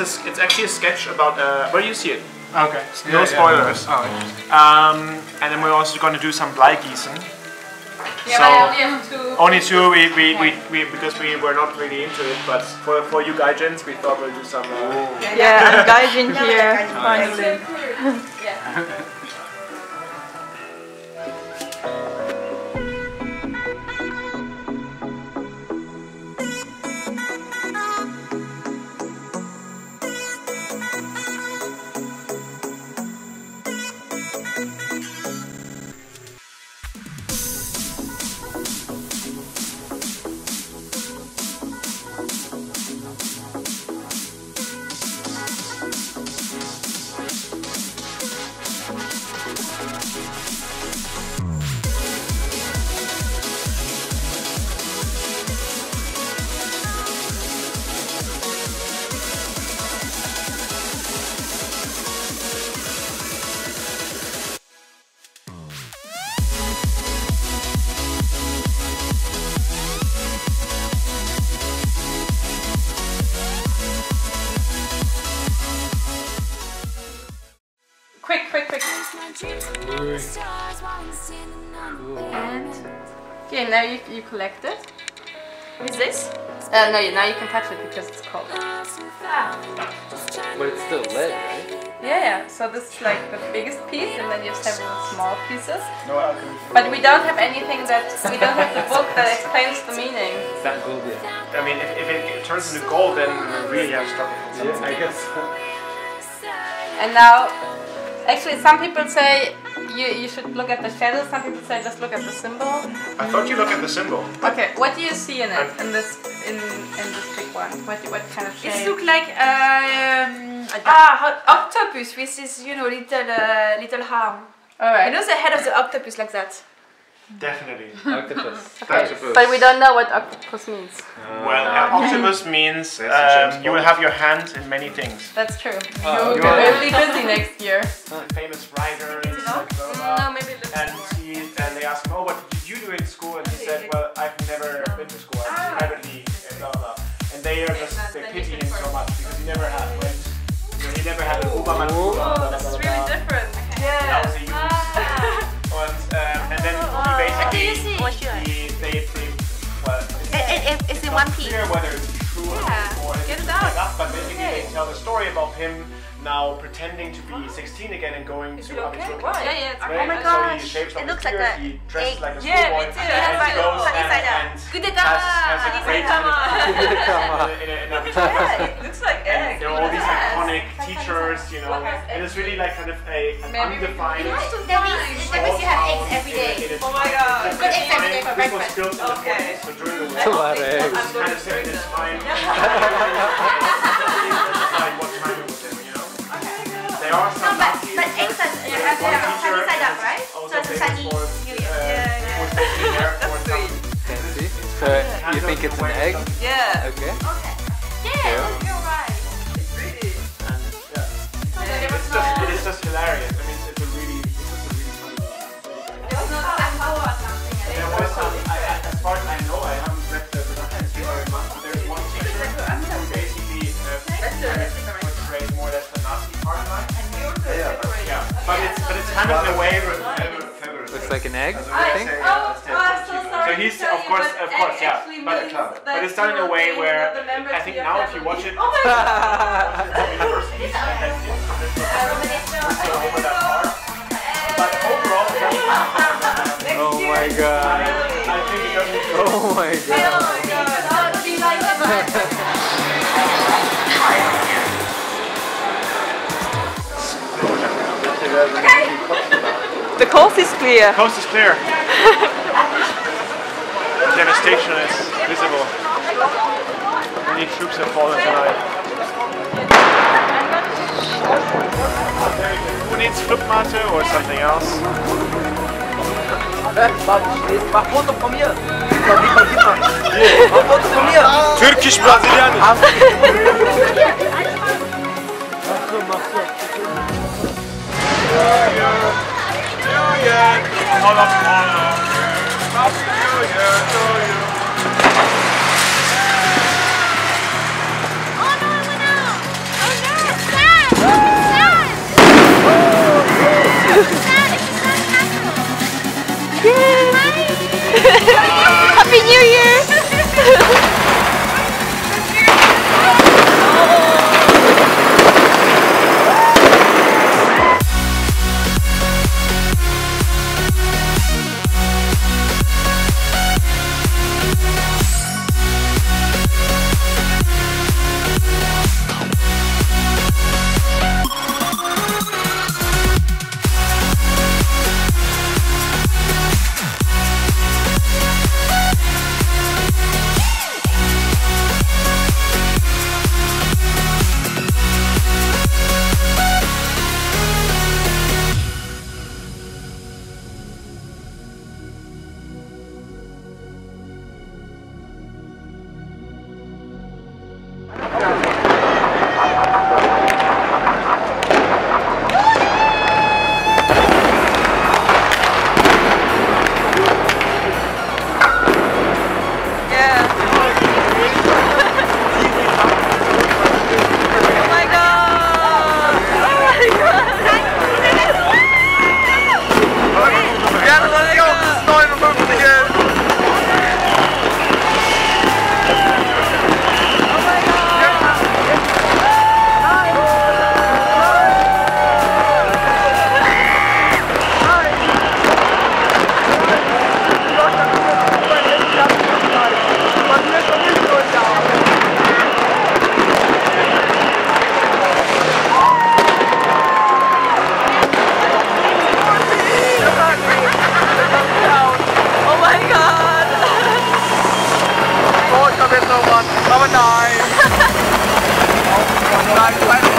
it's a, it's actually a sketch about uh, where you see it. Okay. No spoilers. Oh, interesting. Um, and then we're also going to do some Bleigießen. Yeah, So- but I only have two. Only two, we, we, we, we, because we were not really into it, but for, for you gaijins, we thought we'll do some. Uh, Yeah, I'm Gaijin here, finally. yeah. And okay, now you you collect it. What is this? Uh, no, now you can touch it because it's cold. But it's still lead, right? Yeah, yeah. So this is like the biggest piece, and then you have several small pieces. no alchemy. But we don't have anything that we don't have the book that explains the meaning. It's not gold yet. I mean, if, if it turns into gold, then we really have struggled. Yeah, I guess. And now, actually, some people say you you should look at the shadow. Some people say just look at the symbol. I thought you look at the symbol. Okay, what do you see in it in this in in this big one? What what kind of shape? It looks like um, ah octopus with this you know little uh, little arm. All I right. know the head of the octopus like that. Definitely. Octopus. Octopus. But we don't know what octopus means. Well, uh, octopus means That's a James um, you will have your hand in many things. That's true. Oh, You'll be really busy next year. Famous writer. in enough? No, maybe let's And he and they asked him, oh, what did you do in school? And he said, well, I've never been to school. I'm privately, uh, blah blah. blah. And they are just they pity him so much because he never had went. You know, he never had an Obermann. Oh, is really different. That it's, It, it, it's in one piece. clear whether it's true Yeah, or, get it out. up, but basically they tell the story about him now pretending to be 16 again and going to Abitur. Yeah, yeah. It's Right? Oh my So gosh, shaves it looks like a he dresses egg. like a Yeah, schoolboy me too. and he goes and, and Good has, has a great time Come on. in, a, in, in Abitur. it looks like And there are all these iconic teachers, you know, What and it's really like kind of a an Maybe we- undefined. That means, that means you have eggs every day. Oh my god. You've got eggs every day for This was breakfast. built in the Okay. 40s, so during the It's a war. lot of eggs. This is kind of set in its time. Decide what time it was in, you know? There are No, but, but eggs are, you have to One have a sunny side up, right? also So it's a sunny for, New uh, Year. for taking care for. So you think it's an egg? Yeah. But it's, but it's kind of in a way, Looks like an egg, I think. Oh, let's say I'm so sorry So he's, of course, of course, yeah, but, but it's done in a way where I think now if you watch it, Oh my god. The coast is clear. The Coast is clear. Devastation is visible. Many troops have fallen tonight. Who needs Clubmate or something else? Mach Foto von mir. Gib mal, gib mal. Mach Foto von mir. New Year, all of honor. Happy New Year to you. เข้ามาหน่อยเหน่อยไป